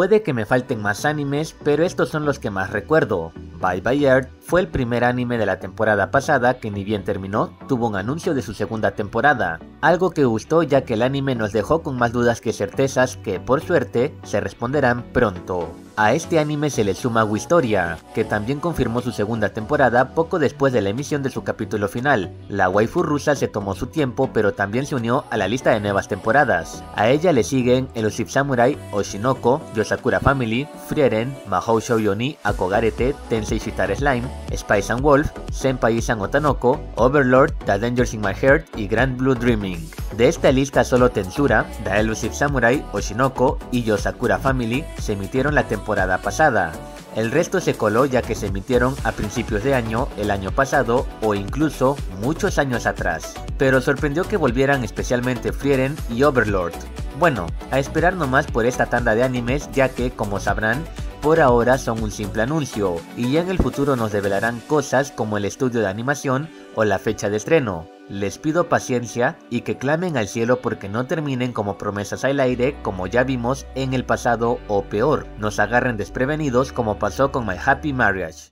Puede que me falten más animes, pero estos son los que más recuerdo. Bye Bye Earth fue el primer anime de la temporada pasada que ni bien terminó, tuvo un anuncio de su segunda temporada, algo que gustó ya que el anime nos dejó con más dudas que certezas que por suerte se responderán pronto. A este anime se le suma Wistoria, que también confirmó su segunda temporada poco después de la emisión de su capítulo final. La waifu rusa se tomó su tiempo pero también se unió a la lista de nuevas temporadas. A ella le siguen Elusive Samurai, Oshinoko, Yosakura Family, Frieren, Mahou Shouyoni, Akogarete, Tensei Shitara Slime, Spice and Wolf, Senpai-san Otanoko, Overlord, The Dangers in My Heart y Grand Blue Dreaming. De esta lista solo Tensura, The Elusive Samurai, Oshinoko y Yosakura Family se emitieron la temporada pasada. El resto se coló ya que se emitieron a principios de año, el año pasado o incluso muchos años atrás. Pero sorprendió que volvieran especialmente Frieren y Overlord. Bueno, a esperar nomás por esta tanda de animes ya que, como sabrán, por ahora son un simple anuncio y ya en el futuro nos develarán cosas como el estudio de animación o la fecha de estreno. Les pido paciencia y que clamen al cielo porque no terminen como promesas al aire como ya vimos en el pasado o peor, nos agarren desprevenidos como pasó con My Happy Marriage.